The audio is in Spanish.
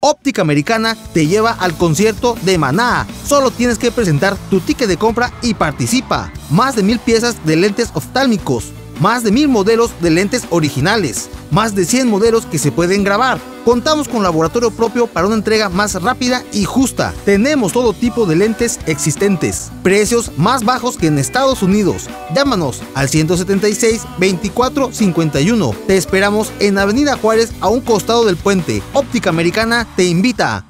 Óptica Americana te lleva al concierto de Maná. Solo tienes que presentar tu ticket de compra y participa. Más de mil piezas de lentes oftálmicos, más de mil modelos de lentes originales, más de 100 modelos que se pueden grabar. Contamos con laboratorio propio para una entrega más rápida y justa. Tenemos todo tipo de lentes existentes, precios más bajos que en Estados Unidos. Llámanos al 176 24 51. Te esperamos en Avenida Juárez a un costado del puente. Óptica Americana te invita.